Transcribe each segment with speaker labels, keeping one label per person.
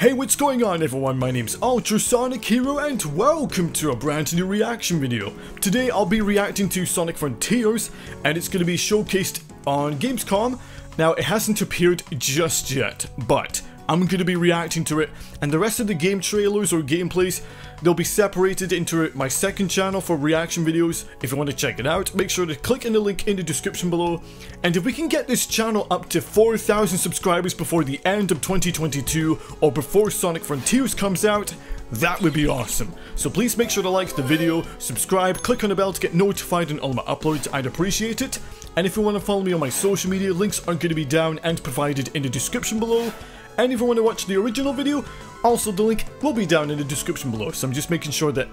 Speaker 1: Hey, what's going on everyone? My name's Ultrasonic Hero and welcome to a brand new reaction video. Today I'll be reacting to Sonic Frontiers and it's going to be showcased on Gamescom. Now it hasn't appeared just yet, but I'm going to be reacting to it, and the rest of the game trailers or gameplays, they'll be separated into my second channel for reaction videos. If you want to check it out, make sure to click in the link in the description below. And if we can get this channel up to 4,000 subscribers before the end of 2022, or before Sonic Frontiers comes out, that would be awesome. So please make sure to like the video, subscribe, click on the bell to get notified on all my uploads, I'd appreciate it. And if you want to follow me on my social media, links are going to be down and provided in the description below. And if you want to watch the original video, also the link will be down in the description below. So I'm just making sure that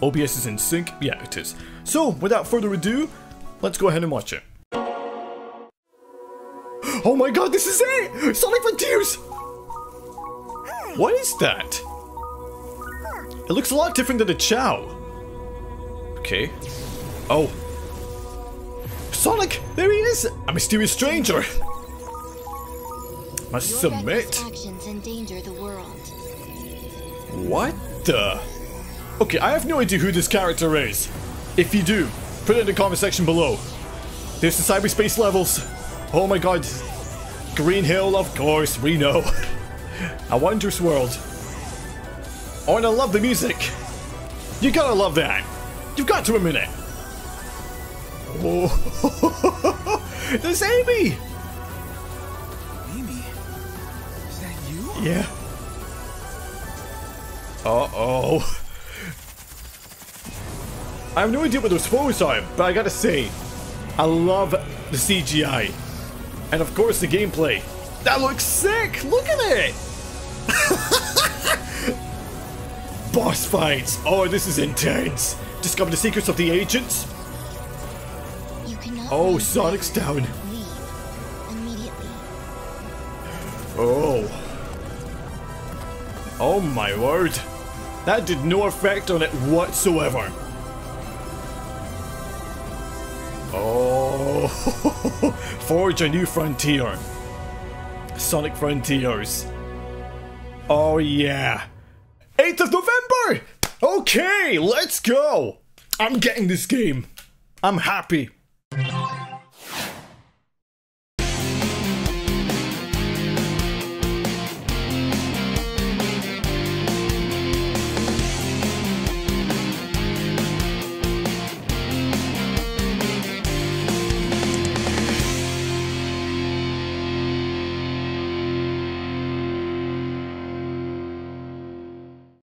Speaker 1: OBS is in sync. Yeah, it is. So without further ado, let's go ahead and watch it. Oh my god, this is it! Sonic Frontiers! What is that? It looks a lot different than the Chao. Okay. Oh. Sonic! There he is! A mysterious stranger! Must
Speaker 2: Your
Speaker 1: submit.
Speaker 2: actions endanger the world.
Speaker 1: What the? Okay, I have no idea who this character is. If you do, put it in the comment section below. There's the cyberspace levels. Oh my god. Green Hill, of course, we know. A wondrous world. Oh, and I love the music. You gotta love that. You've got to admit it. Oh, there's Amy. Yeah. Uh-oh. I have no idea what those photos are, but I gotta say, I love the CGI. And of course the gameplay. That looks sick! Look at it! Boss fights! Oh, this is intense! Discover the secrets of the agents?
Speaker 2: You cannot
Speaker 1: Oh, Sonic's down. Oh. Oh my word. That did no effect on it whatsoever. Oh. Forge a new frontier. Sonic Frontiers. Oh yeah. 8th of November! Okay, let's go! I'm getting this game. I'm happy.